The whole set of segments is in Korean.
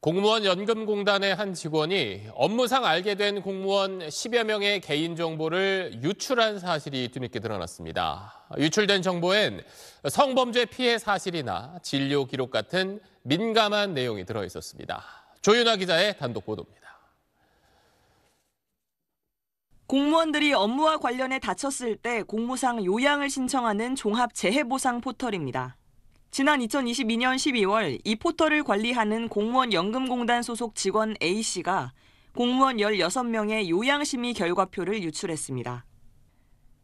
공무원 연금공단의 한 직원이 업무상 알게 된 공무원 10여 명의 개인정보를 유출한 사실이 뒤늦게 드러났습니다. 유출된 정보엔 성범죄 피해 사실이나 진료 기록 같은 민감한 내용이 들어 있었습니다. 조윤아 기자의 단독 보도입니다. 공무원들이 업무와 관련해 다쳤을 때 공무상 요양을 신청하는 종합재해보상 포털입니다. 지난 2022년 12월 이 포털을 관리하는 공무원 연금공단 소속 직원 A씨가 공무원 16명의 요양심의 결과표를 유출했습니다.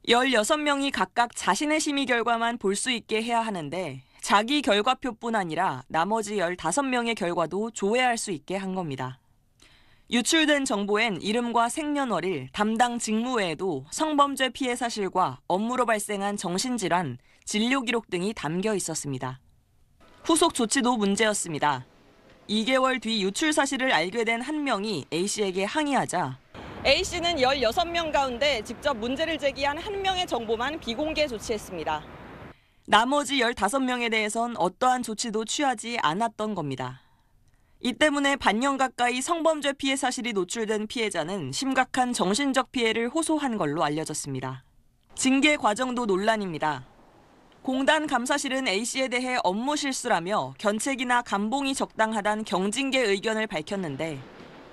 16명이 각각 자신의 심의 결과만 볼 수 있게 해야 하는데 자기 결과표뿐 아니라 나머지 15명의 결과도 조회할 수 있게 한 겁니다. 유출된 정보엔 이름과 생년월일, 담당 직무 외에도 성범죄 피해 사실과 업무로 발생한 정신질환, 진료 기록 등이 담겨 있었습니다. 후속 조치도 문제였습니다. 2개월 뒤 유출 사실을 알게 된 한 명이 A씨에게 항의하자 A씨는 16명 가운데 직접 문제를 제기한 한 명의 정보만 비공개 조치했습니다. 나머지 15명에 대해선 어떠한 조치도 취하지 않았던 겁니다. 이 때문에 반년 가까이 성범죄 피해 사실이 노출된 피해자는 심각한 정신적 피해를 호소한 걸로 알려졌습니다. 징계 과정도 논란입니다. 공단 감사실은 A씨에 대해 업무 실수라며 견책이나 감봉이 적당하단 경징계 의견을 밝혔는데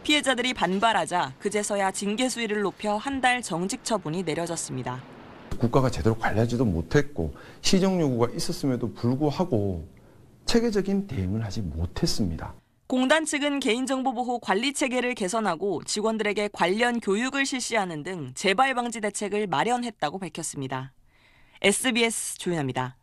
피해자들이 반발하자 그제서야 징계 수위를 높여 한 달 정직 처분이 내려졌습니다. 국가가 제대로 관리하지도 못했고 시정 요구가 있었음에도 불구하고 체계적인 대응을 하지 못했습니다. 공단 측은 개인정보보호 관리 체계를 개선하고 직원들에게 관련 교육을 실시하는 등 재발 방지 대책을 마련했다고 밝혔습니다. SBS 조윤아입니다.